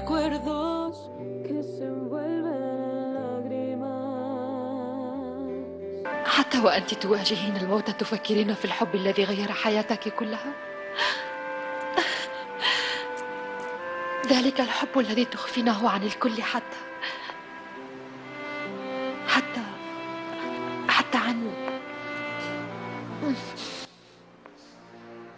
recuerdos que se envuelven en lágrimas. حتى وأنت تواجهين الموت تفكرين في الحب الذي غير حياتك كلها؟ ذلك الحب الذي تخفينه عن الكل حتى حتى حتى عني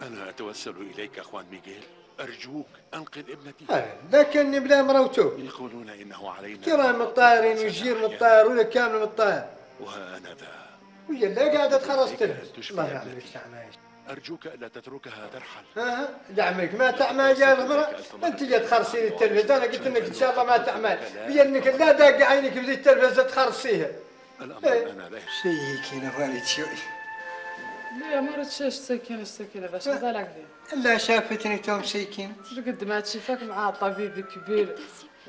أنا أتوسل إليك أخوان ميغيل أرجوك أنقذ ابنتي. آه، لكني بلا مروتو يقولون إنه علينا كرام الطائرين ويجير من الطائر ولا كامل من الطائر. وها أنا ذا. ويا لا قاعدة تشفي الله يعمل ابنتي. الشعمايش أرجوك ألا تتركها ترحل. ها دعمك. ما تعمل يا المرأة أنت جا تخرسين التلفزة. أنا قلت إنك إن شاء الله ما تعمل بانك لا داق عينك في التلفزة تخرسيها الأمر أنا لا شيك هنا والد شوي. لا ما ردش السكينة السكينة باش غدالك ذي لا شافتني توم سيكين قد ما تشوفك مع طبيب كبير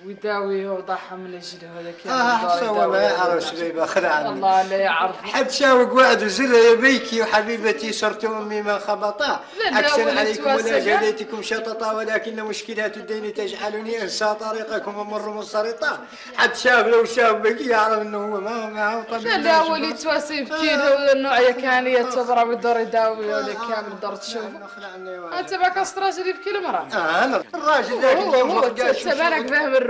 ويداويه وضحى من أجل هذا كان آه والله يداويه. يعرف شبيبة خذ عني الله لا يعرف. حد شاوق وعد وزل يا بيكي وحبيبتي صرت أمي ما خبطا ولا عليكم ولا. جليتكم شططا ولكن مشكلات الدين تجعلني أنسى طريقكم ومر منصرطا حد شاف لو شاف بك يعرف إنه هو ما ما هو طبيعي لا ولي تواسي بكين هو النوعية كان يتبرع بالدور يداوي ولا كامل دور تشوف أنت باك استراجل يبكي المرأة آه الراجل ذاك هو هو وقت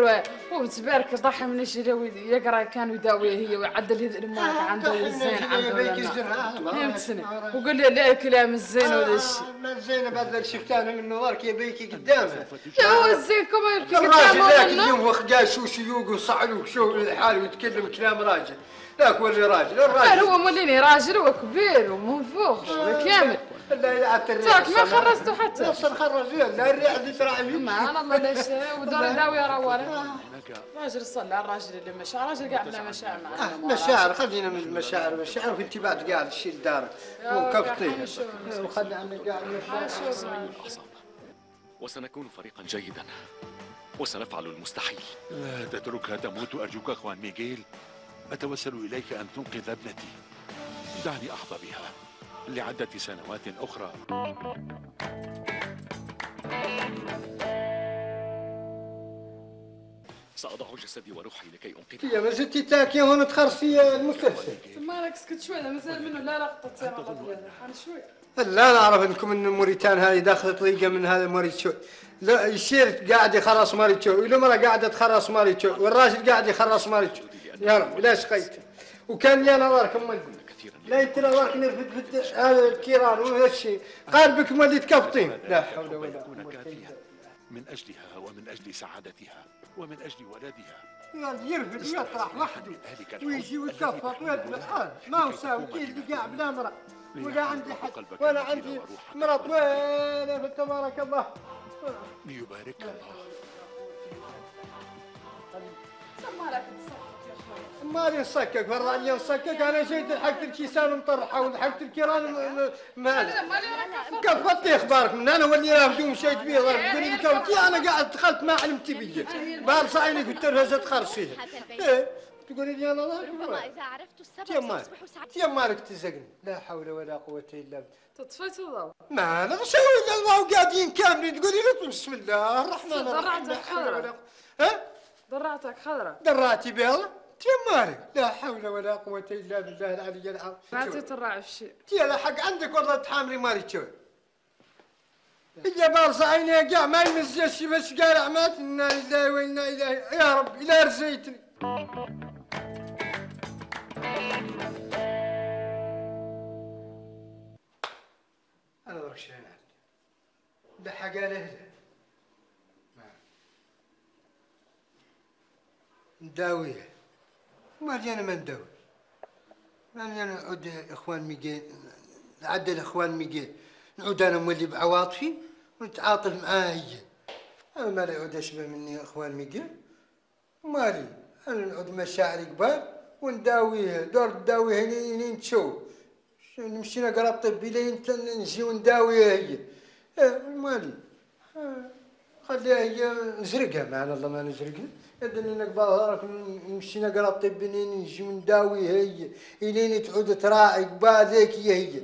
الرواية هو تبارك ضحى من أجل يقرأ كان يداوي هي ويعدل المارك عنده الزين عنده. فهمتني وقول لي لا الكلام الزين ولا الشيء ما زينب هذاك شفتانه من نظرك يا بيكي قدامه. لا هو الزين كما يبكي الراجل قدامه ذاك ولا اليوم قال شو شيوق وصعلوك شو الحال ويتكلم كلام راجل. ذاك ولي راجل. الراجل هو موليني راجل وكبير ومنفوخ وكامل. لا الريح تاك ما حتى. أصلا خرج لا الريح اللي فيه الله يا روال هناك راجل صلى على الراجل اللي مشى راجل قاعد بلا مشاعر. معنا آه، مشاعر خلينا من المشاعر مشاعر وانت بعد قاعد تشيل دارك. وكفتيه وخلي عنك قاعد مشاعر وسنكون فريقا جيدا. وسنفعل المستحيل. لا تتركها تموت أرجوك أخوان ميغيل. أتوسل إليك أن تنقذ ابنتي. دعني أحظى بها. لعدة سنوات أخرى. سأضع جسدي وروحي لكي أنقذها يا ما زلتي تاكي هون تخرسي المسلسل. مالك سكت شوي مازال منه. لا لقطة أنا شوي. لا نعرف أنكم إن موريتان هذه داخلة طريقة من هذا موريتشو. لا يصير قاعد يخلص موريتشو والمرأة قاعدة تخلص موريتشو والراجل قاعد يخلص موريتشو. يا رب لا شقيت. وكان يا نظرك ما نقول كثيرا. لا انت نظرك نرفد في هذا الكيران وهذا الشيء. قلبك مولي تكفطين لا حول ولا قوة من أجلها ومن أجل سعادتها ومن أجل ولدها يعني يرفد ويطرح وحده ويجي ويطلع يحول آه، ما هو ساوي. كيف اللي بلا مرأة ولا عندي حد ولا عندي الطيب. ولا تبارك الله. ليبارك الله. يا أخوي مالي نصكك فراني نصكك أنا جيت لحقت الكيسان مطرحة ولحقت الكيران مالي كفطي أخبارك من أنا ولي راه بدون مشيت بيه لي كوتي أنا قاعد دخلت ما علمت بيه بارص عيني في التلفزه تخرسيه إيه تقولي لي أنا ربما الله. إذا عرفت السبب تيمار سأصبح سعيدا تيمارك تزقني. لا حول ولا قوة إلا بالله. تطفيت الضوء ما أنا نسوي الله قاعدين كاملين. تقولي لي بسم الله الرحمن الرحيم. لا حول. ولا. ها؟ درعتك خضرة. دراتي بيضة تيمارك لا حول ولا قوة إلا بالله العلي العظيم. ما تتراعي في شيء. يا لا حق عندك والله تحاملي مالي تشوي إجا بارصة عيني قاع ما يمزج شي بس قال مات إنا لله وإنا إليه. يا رب إلى رزيتني. أنا ضرك شيء عندي ده حق له نداويه ما جينا ما نداوي ما جينا نعود إخوان ميجي نعدل اخوان ميجي. نعود أنا مولي بعواطفي ونتعاطف معاه هي. أنا ما لا يعود أشبه مني إخوان ميجي. مالي أنا نعود مشاعري قبال ونداويها دور تداويها لين تشوف شو نمشي نقرا طبي لين نجي ونداويها هي. إيه، مالي آه، خليها هي نزرقها معنا الله ما نزرقها يدني نقبل ظهرك نمشي نقرأ لين نجي ونداويها هي الين تعود تراعي قبال ذيك هي هي.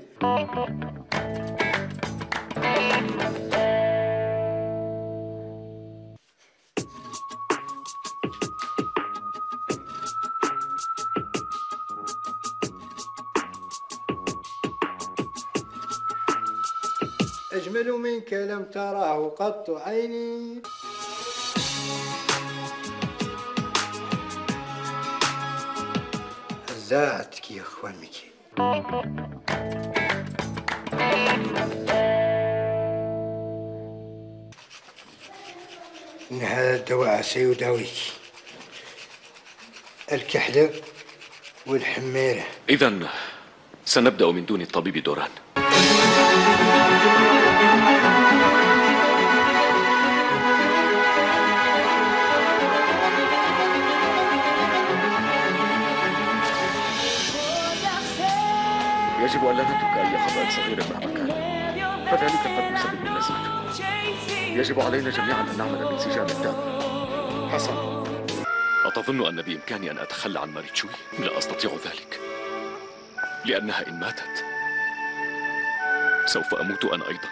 أجمل منك لم تراه قط عيني. هزعتك يا ميكي إن هذا الدواء سيداويك. الكحلة والحميرة. إذا سنبدأ من دون الطبيب دوران. يجب علينا جميعا أن نعمل بانسجام تام حسن. أتظن أن بإمكاني أن أتخلى عن ماريتشوي؟ لا أستطيع ذلك. لأنها إن ماتت سوف أموت أنا أيضا.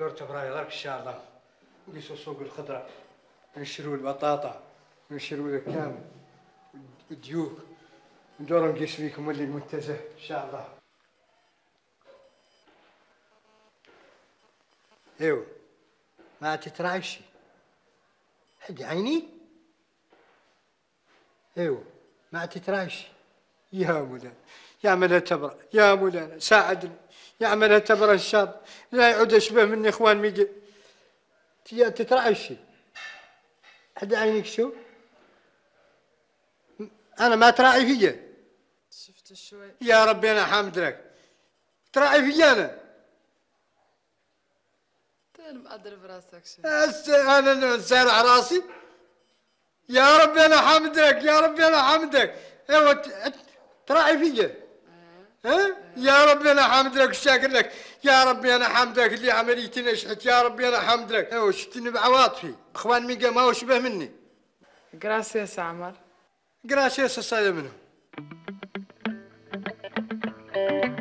دور فبراير غير الله. نقيسوا سوق الخضره نشروا البطاطا نشروا الكام الديوك. ندور نقيس فيكم اللي المنتزه إن شاء الله. إيوه. ما تتراعشي حد عيني. إيوه. ما تتراعشي يا مولانا يا من تبرا يا مولانا ساعدني يا من تبرا الشاب لا يعود أشبه مني إخوان ميجي تترعشي حد عينك شو؟ أنا ما تراعي فيا شفت شوي. يا ربي أنا حامد لك. تراعي فيا أنا. انت مقدر براسك شو. أنا سارع راسي. يا ربي أنا حامدك يا ربي أنا حامدك إيوه تراعي فيا ها؟ يا ربي أنا حامد لك وشاكر لك؟ يا ربي أنا حامد لك اللي عمليتي نجحت يا ربي أنا حامد لك. ايوا شتني بعواطفي؟ أخوان ميقا ما هو شبه مني. جراسيس عمر جراسيس الصايده منهم Thank you.